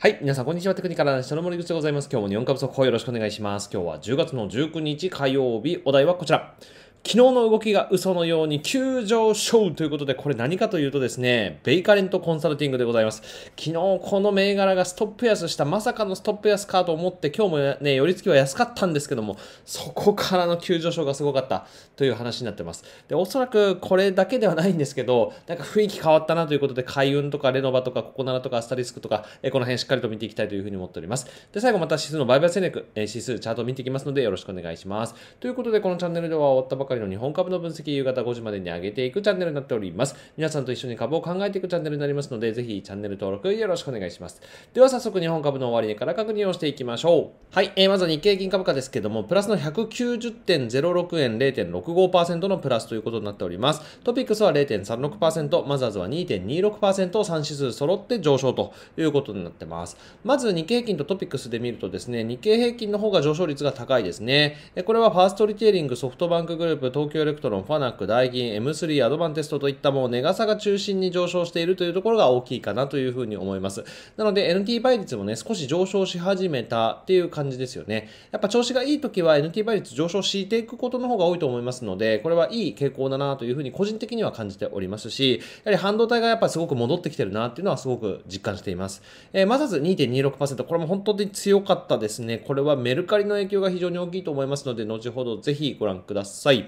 はい。皆さん、こんにちは。テクニカルの下の森口でございます。今日も日本株速報よろしくお願いします。今日は10月の19日火曜日。お題はこちら。昨日の動きが嘘のように急上昇ということで、これ何かというとですね、ベイカレントコンサルティングでございます。昨日この銘柄がストップ安した、まさかのストップ安かと思って、今日もね、寄り付きは安かったんですけども、そこからの急上昇がすごかったという話になってます。で、おそらくこれだけではないんですけど、なんか雰囲気変わったなということで、海運とかレノバとかココナラとかアスタリスクとか、えこの辺しっかりと見ていきたいというふうに思っております。で、最後また指数の売買戦略、え指数チャートを見ていきますので、よろしくお願いします。ということで、このチャンネルでは終わったばかりの日本株の分析夕方5時までに上げていくチャンネルになっております。皆さんと一緒に株を考えていくチャンネルになりますので、ぜひチャンネル登録よろしくお願いします。では早速日本株の終値から確認をしていきましょう。はい、えー、まずは日経平均株価ですけども、プラスの190.06円0.65%のプラスということになっております。トピックスは0.36%、マザーズは2.26%、3指数揃って上昇ということになってます。まず日経平均とトピックスで見るとですね、日経平均の方が上昇率が高いですね。これはファーストリテイリング、ソフトバンクグループ、東京エレクトロン、ファナック、ダイキン、M3、アドバンテストといったもう値がさが中心に上昇しているというところが大きいかなというふうに思います。なので NT 倍率もね、少し上昇し始めたっていう感じですよね。やっぱ調子がいい時は NT 倍率上昇していくことの方が多いと思いますので、これはいい傾向だなというふうに個人的には感じておりますし、やはり半導体がやっぱすごく戻ってきてるなっていうのはすごく実感しています。えー、まず2.26%、これも本当に強かったですね。これはメルカリの影響が非常に大きいと思いますので、後ほどぜひご覧ください。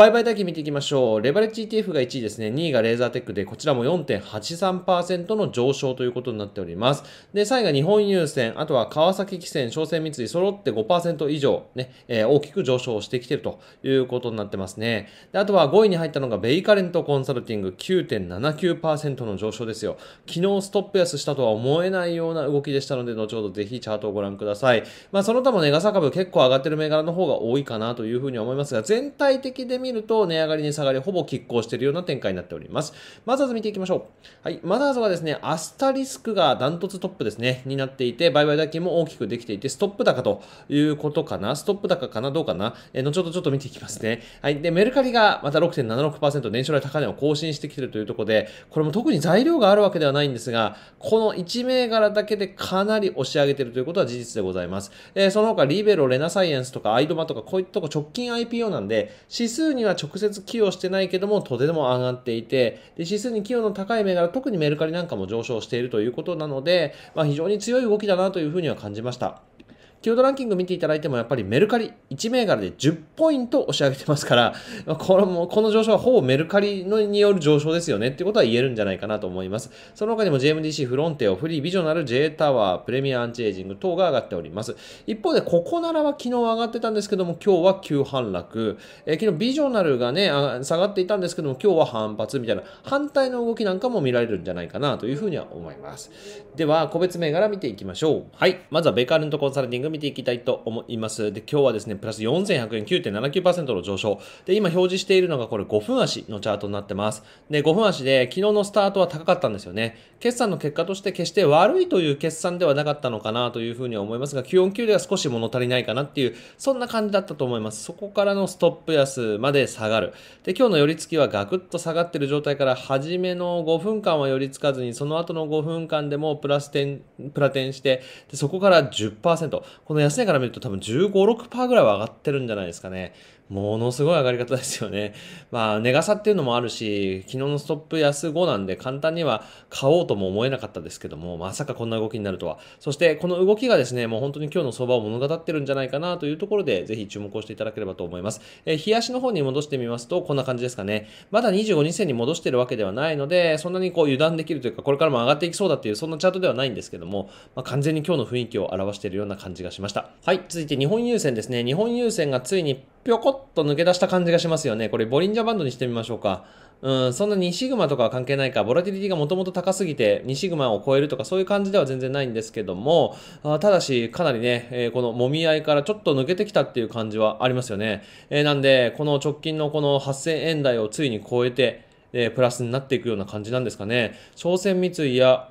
売買代金見ていきましょう。レバレッジ ETF が1位ですね。2位がレーザーテックで、こちらも4.83%の上昇ということになっております。で、3位が日本郵船、あとは川崎汽船、商船三井揃って5%以上ね、えー、大きく上昇してきているということになってますね。で、あとは5位に入ったのがベイカレントコンサルティング9.79%の上昇ですよ。昨日ストップ安したとは思えないような動きでしたので、後ほどぜひチャートをご覧ください。まあ、その他も値傘株結構上がってる銘柄の方が多いかなというふうに思いますが、全体的で見見ると値上がりに下がりほぼ拮抗しているような展開になっております。マザーズ見ていきましょう。はい。マザーズはですね、アスタリスクがダントツトップですね、になっていて、売買代金も大きくできていて、ストップ高ということかな？ストップ高かな？どうかな？えー、後ほどちょっと見ていきますね。はい。で、メルカリがまた6.76%年初来高値を更新してきているというところで、これも特に材料があるわけではないんですが、この1銘柄だけでかなり押し上げているということは事実でございます。えー、その他、リベロ、レナサイエンスとかアイドマとか、こういったとこ直近 IPO なんで、指数には直接寄与してないけども、とても上がっていて、で指数に寄与の高い銘柄、特にメルカリなんかも上昇しているということなので、まあ、非常に強い動きだなというふうには感じました。キードランキング見ていただいても、やっぱりメルカリ1銘柄で10ポイント押し上げてますから、これもこの上昇はほぼメルカリのによる上昇ですよねっていうことは言えるんじゃないかなと思います。その他にも JMDC、フロンテオ、フリー、ビジョナル、J タワー、プレミアアンチエイジング等が上がっております。一方で、ここならは昨日上がってたんですけども、今日は急反落。えー、昨日ビジョナルがね、下がっていたんですけども、今日は反発みたいな、反対の動きなんかも見られるんじゃないかなというふうには思います。では、個別銘柄見ていきましょう。はい。まずはベカーレントコンサルティング見ていきたいと思います。で、今日はですね、プラス4100円9.79%の上昇。で、今表示しているのがこれ5分足のチャートになってます。で、5分足で昨日のスタートは高かったんですよね。決算の結果として決して悪いという決算ではなかったのかなというふうには思いますが、949では少し物足りないかなっていう、そんな感じだったと思います。そこからのストップ安まで下がる。で、今日の寄り付きはガクッと下がってる状態から、初めの5分間は寄り付かずに、その後の5分間でもプラス点、プラ点して、でそこから10%。この安値から見ると多分15、6%ぐらいは上がってるんじゃないですかね。ものすごい上がり方ですよね。まあ、値傘っていうのもあるし、昨日のストップ安後なんで簡単には買おうとも思えなかったですけども、まさかこんな動きになるとは。そして、この動きがですね、もう本当に今日の相場を物語ってるんじゃないかなというところで、ぜひ注目をしていただければと思います。えー、冷やしの方に戻してみますと、こんな感じですかね。まだ25日線に戻してるわけではないので、そんなにこう油断できるというか、これからも上がっていきそうだっていう、そんなチャートではないんですけども、まあ、完全に今日の雰囲気を表しているような感じがしました。はい、続いて日本郵船ですね。日本郵船がついにぴょこっっと抜け出した感じがしますよね。これ、ボリンジャーバンドにしてみましょうか。うん、そんな2シグマとかは関係ないか、ボラティリティがもともと高すぎて2シグマを超えるとかそういう感じでは全然ないんですけども、あただし、かなりね、えー、この揉み合いからちょっと抜けてきたっていう感じはありますよね。えー、なんで、この直近のこの8000円台をついに超えて、えー、プラスになっていくような感じなんですかね。商船三井や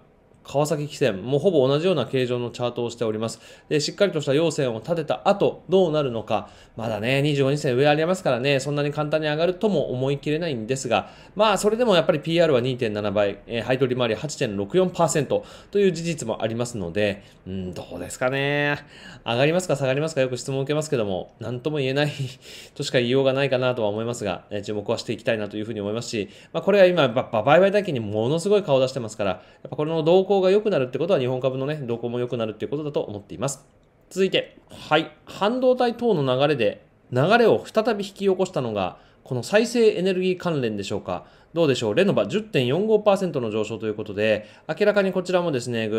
川崎汽船もほぼ同じような形状のチャートをしております。で、しっかりとした陽線を立てた後、どうなるのか、まだね、25日線上ありますからね、そんなに簡単に上がるとも思い切れないんですが、まあ、それでもやっぱり PR は2.7倍、えー、配当利回り8.64%という事実もありますので、うん、どうですかね。上がりますか下がりますかよく質問を受けますけども、何とも言えない としか言いようがないかなとは思いますが、えー、注目はしていきたいなというふうに思いますし、まあ、これは今、売買代金にものすごい顔を出してますから、やっぱこれの動向が良くなるってことは日本株のね、動向も良くなるっていうことだと思っています。続いて、はい、半導体等の流れで、流れを再び引き起こしたのが、この再生エネルギー関連でしょうか。どうでしょう、レノバ10.45%の上昇ということで、明らかにこちらもですね、ぐ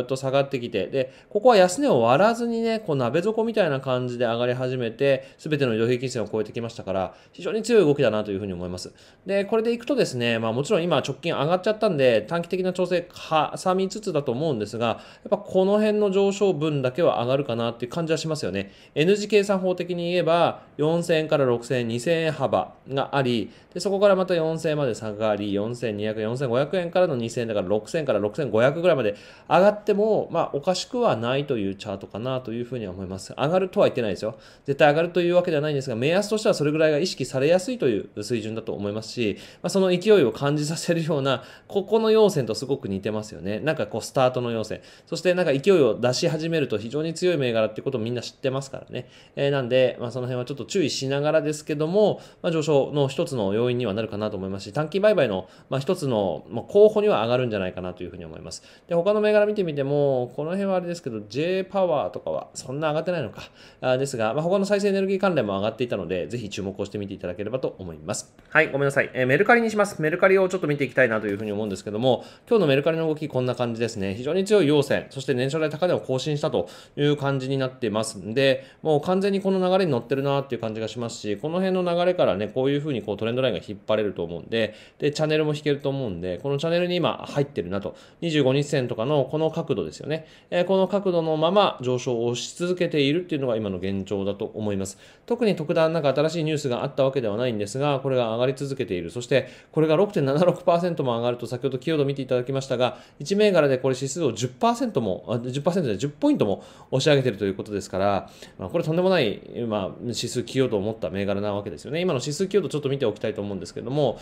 ーっと下がってきて、で、ここは安値を割らずにね、こう鍋底みたいな感じで上がり始めて、すべての移動平均線を超えてきましたから、非常に強い動きだなというふうに思います。で、これでいくとですね、まあもちろん今直近上がっちゃったんで、短期的な調整挟みつつだと思うんですが、やっぱこの辺の上昇分だけは上がるかなっていう感じはしますよね。N 字計算法的に言えば、4000円から6000円、2000円幅があり、でそこからまた4000円までで下がり、4200、4500円からの2000円だから6000から6500ぐらいまで上がっても、まあ、おかしくはないというチャートかなというふうに思います。上がるとは言ってないですよ。絶対上がるというわけではないんですが、目安としてはそれぐらいが意識されやすいという水準だと思いますし、まあ、その勢いを感じさせるような、ここの要線とすごく似てますよね。なんかこう、スタートの要線。そしてなんか勢いを出し始めると非常に強い銘柄っていうことをみんな知ってますからね。えー、なんで、まあ、その辺はちょっと注意しながらですけども、まあ、上昇の一つの要因にはなるかなと思いますし、短期売買の、まあ、一つの、まあ、候補には上がるんじゃないかなというふうに思います。で、他の銘柄見てみても、この辺はあれですけど、J パワーとかはそんな上がってないのか。あですが、まあ、他の再生エネルギー関連も上がっていたので、ぜひ注目をしてみていただければと思います。はい、ごめんなさい。えー、メルカリにします。メルカリをちょっと見ていきたいなというふうに思うんですけども、今日のメルカリの動きこんな感じですね。非常に強い要線、そして年初来高値を更新したという感じになっていますんで、もう完全にこの流れに乗ってるなっていう感じがしますし、この辺の流れからね、こういうふうにこうトレンドラインが引っ張れると思うんで、で、チャンネルも引けると思うんで、このチャンネルに今入ってるなと、25日線とかのこの角度ですよね。えー、この角度のまま上昇をし続けているっていうのが今の現状だと思います。特に特段なんか新しいニュースがあったわけではないんですが、これが上がり続けている。そして、これが6.76%も上がると、先ほどキーワード見ていただきましたが、1銘柄でこれ指数を10%も、10%で10ポイントも押し上げているということですから、まあ、これとんでもない、まあ、指数キーワードを持った銘柄なわけですよね。今の指数キーワードちょっと見ておきたいと思うんですけども、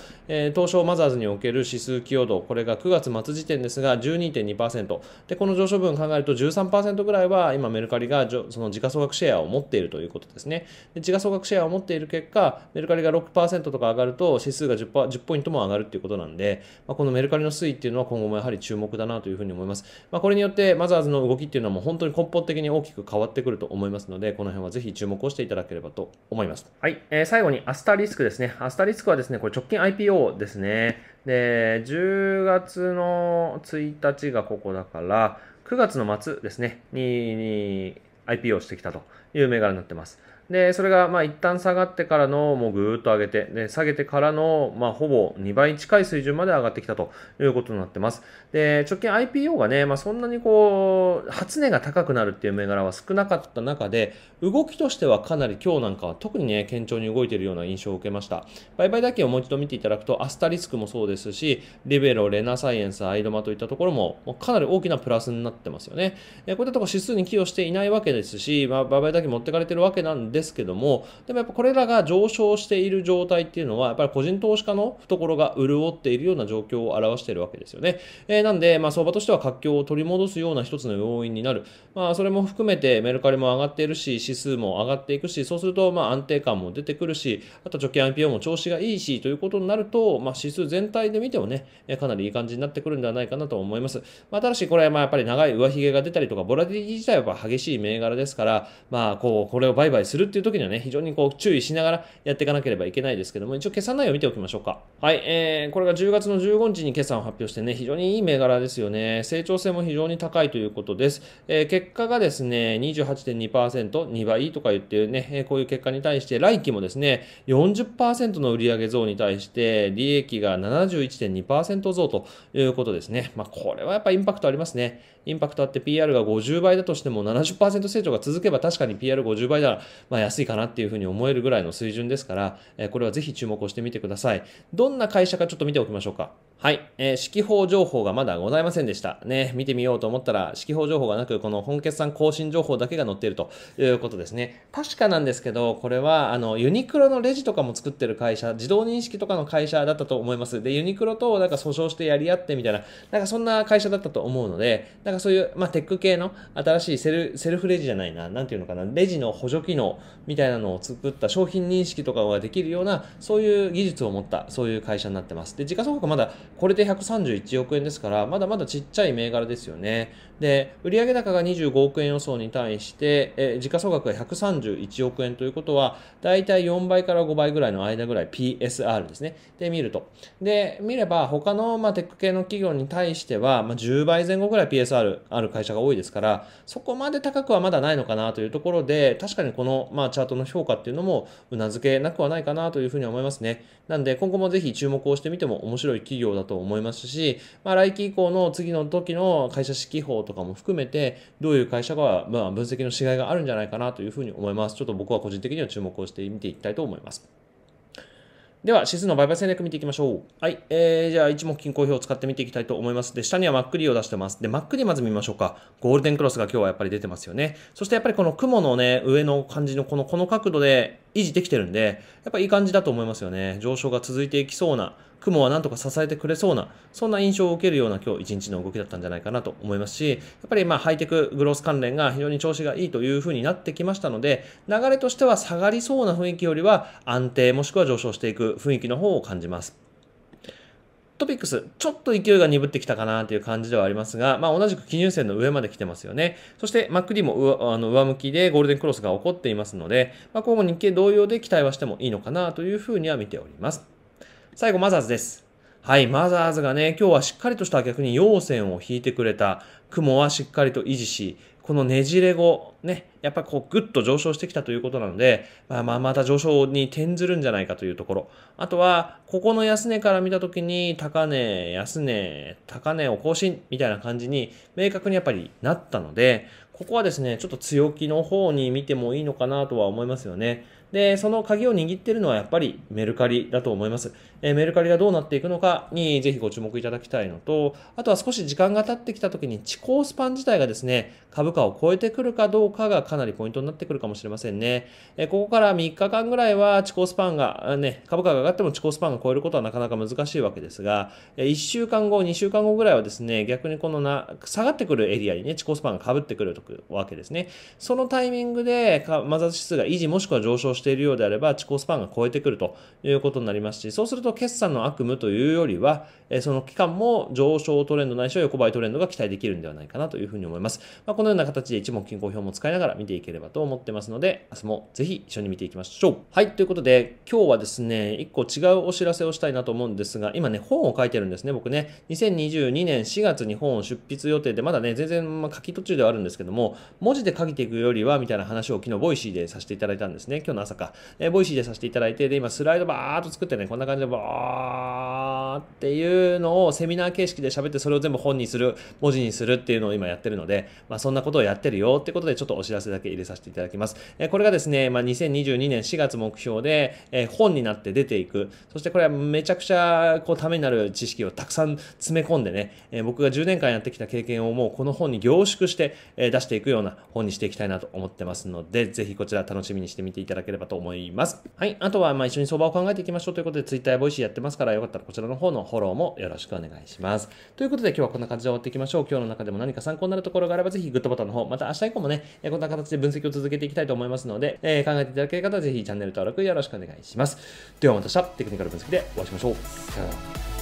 東証マザーズにおける指数寄与度、これが9月末時点ですが12.2%。で、この上昇分考えると13%ぐらいは今メルカリがその時価総額シェアを持っているということですね。で時価総額シェアを持っている結果、メルカリが6%とか上がると指数が 10, 10ポイントも上がるということなんで、まあ、このメルカリの推移っていうのは今後もやはり注目だなというふうに思います。まあ、これによってマザーズの動きっていうのはもう本当に根本的に大きく変わってくると思いますので、この辺はぜひ注目をしていただければと思います。はい。えー、最後にアスタリスクですね。アスタリスクはですね、これ直近 IPO ですね。で、10月の1日がここだから、9月の末ですね、に、に IPO してきたという銘柄になってます。で、それが、まあ、一旦下がってからの、もうぐーっと上げて、で、下げてからの、まあ、ほぼ2倍近い水準まで上がってきたということになってます。で、直近 IPO がね、まあ、そんなにこう、初値が高くなるっていう銘柄は少なかった中で、動きとしてはかなり今日なんかは特にね、堅調に動いているような印象を受けました。売買だけをもう一度見ていただくと、アスタリスクもそうですし、リベロ、レナサイエンス、アイドマといったところも、もかなり大きなプラスになってますよね。こういったところ指数に寄与していないわけですし、まあ、売買だけ持ってかれてるわけなんでですけども、でもやっぱこれらが上昇している状態っていうのは、やっぱり個人投資家の懐が潤っているような状況を表しているわけですよね。えー、なんで、まあ、相場としては活況を取り戻すような一つの要因になる。まあ、それも含めてメルカリも上がっているし、指数も上がっていくし、そうすると、まあ、安定感も出てくるし、あと直近 IPO も調子がいいし、ということになると、まあ、指数全体で見てもね、かなりいい感じになってくるんではないかなと思います。まあ、ただし、これはまあやっぱり長い上髭が出たりとか、ボラティリティ自体は激しい銘柄ですから、まあ、こう、これを売買するっていう時にはね、非常にこう、注意しながらやっていかなければいけないですけども、一応決算内容を見ておきましょうか。はい、えー、これが10月の15日に決算を発表してね、非常にいい銘柄ですよね。成長性も非常に高いということです。えー、結果がですね、28.2%、2倍とか言ってね、えこういう結果に対して、来期もですね、40%の売上増に対して、利益が71.2%増ということですね。まあ、これはやっぱインパクトありますね。インパクトあって PR が50倍だとしても70%成長が続けば確かに PR50 倍だ。まあ、安いかなっていうふうに思えるぐらいの水準ですから、えこれはぜひ注目をしてみてください。どんな会社かちょっと見ておきましょうか。はい、えー、指揮法情報がまだございませんでした。ね、見てみようと思ったら、指揮法情報がなく、この本決算更新情報だけが載っているということですね。確かなんですけど、これは、あの、ユニクロのレジとかも作ってる会社、自動認識とかの会社だったと思います。で、ユニクロとなんか訴訟してやり合ってみたいな、なんかそんな会社だったと思うので、なんそういう、まあ、テック系の新しいセルセルフレジじゃないな、なんていうのかな、レジの補助機能みたいなのを作った商品認識とかができるような、そういう技術を持った、そういう会社になってます。で、時価総額まだこれで131億円ですから、まだまだちっちゃい銘柄ですよね。で、売上高が25億円予想に対して、え時価総額が131億円ということは、だいたい4倍から5倍ぐらいの間ぐらい PSR ですね。で、見ると。で、見れば、他の、まあ、テック系の企業に対しては、まあ、10倍前後ぐらい PSR ある会社が多いですから、そこまで高くはまだないのかなというところで、確かにこの、まあ、チャートの評価っていうのも、うなずけなくはないかなというふうに思いますね。なんで、今後もぜひ注目をしてみても面白い企業だと思いますし、まあ、来期以降の次の時の会社指揮法とかも含めて、どういう会社が、まあ、分析のしがいがあるんじゃないかなというふうに思います。ちょっと僕は個人的には注目をして見ていきたいと思います。では、指数の売買戦略見ていきましょう。はい。えー、じゃあ、一目均衡表を使って見ていきたいと思います。で、下にはマックリを出してます。で、マックリまず見ましょうか。ゴールデンクロスが今日はやっぱり出てますよね。そしてやっぱりこの雲のね、上の感じのこの、この角度で維持できてるんで、やっぱいい感じだと思いますよね。上昇が続いていきそうな、雲はなんとか支えてくれそうな、そんな印象を受けるような今日一日の動きだったんじゃないかなと思いますし、やっぱりまあハイテクグロース関連が非常に調子がいいというふうになってきましたので、流れとしては下がりそうな雰囲気よりは安定もしくは上昇していく雰囲気の方を感じます。トピックス、ちょっと勢いが鈍ってきたかなという感じではありますが、まあ、同じく基準線の上まで来てますよね。そして、MacD も上あの上向きでゴールデンクロスが起こっていますので、まあ、今後日経同様で期待はしてもいいのかなというふうには見ております。最後、マザーズです。はい、マザーズがね、今日はしっかりとした逆に陽線を引いてくれた。雲はしっかりと維持し、このねじれ後、ね、やっぱこうぐっと上昇してきたということなので、まあ、まあまた上昇に転ずるんじゃないかというところ。あとは、ここの安値から見たときに、高値、安値、高値を更新みたいな感じに明確にやっぱりなったので、ここはですね、ちょっと強気の方に見てもいいのかなとは思いますよね。で、その鍵を握ってるのはやっぱりメルカリだと思います。え、メルカリがどうなっていくのかにぜひご注目いただきたいのと、あとは少し時間が経ってきた時に地高スパン自体がですね、株価を超えてくるかどうかがかなりポイントになってくるかもしれませんね。え、ここから3日間ぐらいは地高スパンが、ね、株価が上がっても地高スパンが超えることはなかなか難しいわけですが、え、1週間後、2週間後ぐらいはですね、逆にこのな下がってくるエリアにね、地高スパンが被ってくるわけですね。そのタイミングでマザーズ指数が維持もしくは上昇しているようであれば、地高スパンが超えてくるということになりますし、そうすると決算の悪夢というよりは、その期間も上昇トレンドないしは横ばいトレンドが期待できるんではないかなというふうに思います。まあ、このような形で一目均衡表も使いながら見ていければと思ってますので、明日もぜひ一緒に見ていきましょう。はい、ということで、今日はですね、一個違うお知らせをしたいなと思うんですが、今ね、本を書いてるんですね、僕ね。2022年4月に本を執筆予定で、まだね、全然、ま書き途中ではあるんですけども、文字で書いていくよりは、みたいな話を昨日、ボイシーでさせていただいたんですね。今日の朝か。えボイシーでさせていただいて、で、今、スライドバーっと作ってね、こんな感じでバーっていうのをセミナー形式で喋って、それを全部本にする、文字にするっていうのを今やってるので、まあ、そんなことをやってるよってことで、ちょっとお知らせだけ入れさせていただきます。えこれがですね、まあ、2022年4月目標で、え本になって出ていく。そしてこれはめちゃくちゃこうためになる知識をたくさん詰め込んでね、え僕が10年間やってきた経験をもうこの本に凝縮して、え出していくような本にしていきたいなと思ってますので、ぜひこちら楽しみにしてみていただければと思います。はい。あとは、まあ一緒に相場を考えていきましょうということで、Twitter ボイシーやってますから、よかったらこちらの方のフォローもよろしくお願いします。ということで、今日はこんな感じで終わっていきましょう。今日の中でも何か参考になるところがあれば、ぜひグッドボタンの方、また明日以降もね、こんな形で分析を続けていきたいと思いますので、えー、考えていただける方はぜひチャンネル登録よろしくお願いします。ではまた明日、テクニカル分析でお会いしましょう。さよなら。